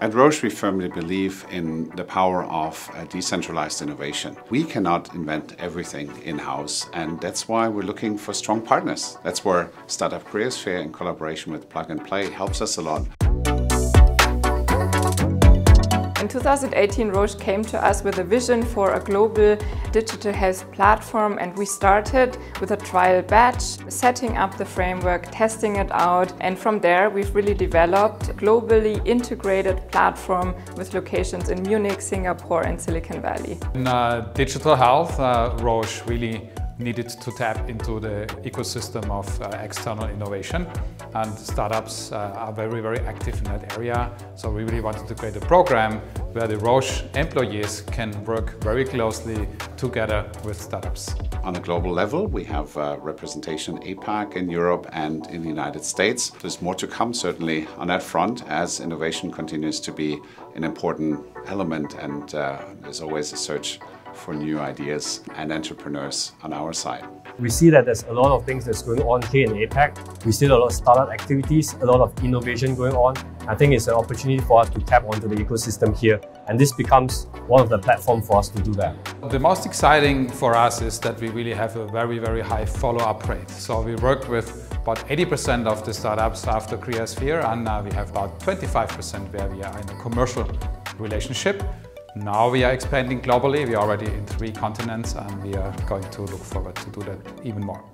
At Roche, we firmly believe in the power of uh, decentralized innovation. We cannot invent everything in-house, and that's why we're looking for strong partners. That's where Startup Creasphere in collaboration with Plug and Play helps us a lot. In 2018, Roche came to us with a vision for a global digital health platform and we started with a trial batch, setting up the framework, testing it out and from there we've really developed a globally integrated platform with locations in Munich, Singapore and Silicon Valley. In uh, digital health, uh, Roche really needed to tap into the ecosystem of uh, external innovation and startups uh, are very, very active in that area. So we really wanted to create a program where the Roche employees can work very closely together with startups. On a global level, we have uh, representation APAC in Europe and in the United States. There's more to come certainly on that front as innovation continues to be an important element and uh, there's always a search for new ideas and entrepreneurs on our side. We see that there's a lot of things that's going on here in APAC. We see a lot of startup activities, a lot of innovation going on. I think it's an opportunity for us to tap onto the ecosystem here and this becomes one of the platforms for us to do that. The most exciting for us is that we really have a very, very high follow-up rate. So we work with about 80% of the startups after Creasphere and now we have about 25% where we are in a commercial relationship. Now we are expanding globally. We are already in three continents and we are going to look forward to do that even more.